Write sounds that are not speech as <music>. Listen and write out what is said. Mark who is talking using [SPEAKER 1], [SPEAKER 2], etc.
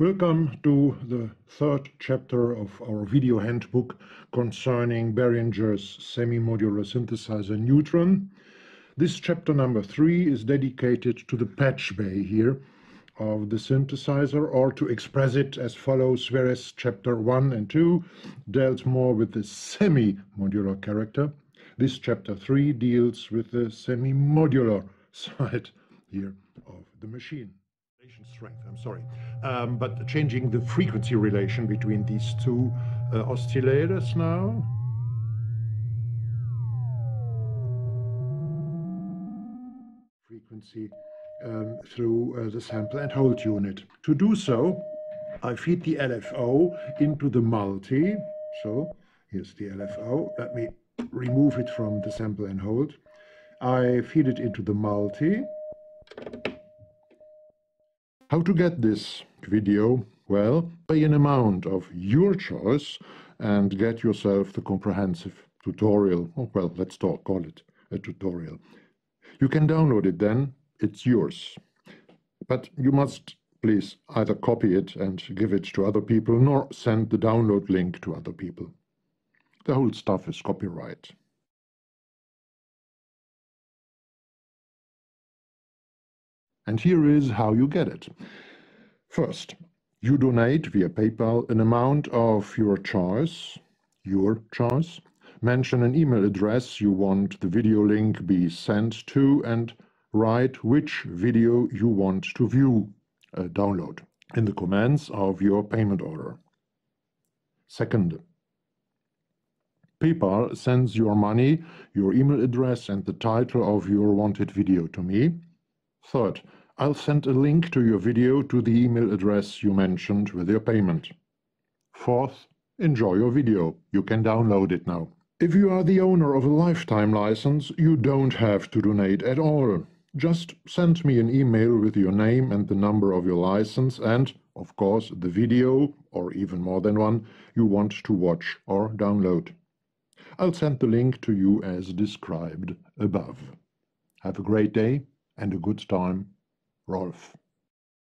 [SPEAKER 1] Welcome to the third chapter of our video handbook concerning Behringer's semi-modular synthesizer Neutron. This chapter number three is dedicated to the patch bay here of the synthesizer or to express it as follows, whereas chapter one and two dealt more with the semi-modular character. This chapter three deals with the semi-modular <laughs> side here of the machine. Strength, I'm sorry, um, but changing the frequency relation between these two uh, oscillators now. Frequency um, through uh, the sample and hold unit. To do so, I feed the LFO into the multi. So here's the LFO. Let me remove it from the sample and hold. I feed it into the multi. How to get this video? Well, pay an amount of your choice and get yourself the comprehensive tutorial. Oh, well, let's talk, call it a tutorial. You can download it then, it's yours. But you must please either copy it and give it to other people, nor send the download link to other people. The whole stuff is copyright. And here is how you get it. First, you donate via PayPal an amount of your choice, your choice. Mention an email address you want the video link be sent to and write which video you want to view, uh, download, in the comments of your payment order. Second, PayPal sends your money, your email address and the title of your wanted video to me. Third, I'll send a link to your video to the email address you mentioned with your payment. Fourth, enjoy your video. You can download it now. If you are the owner of a lifetime license, you don't have to donate at all. Just send me an email with your name and the number of your license and, of course, the video, or even more than one, you want to watch or download. I'll send the link to you as described above. Have a great day and a good time. Rolf.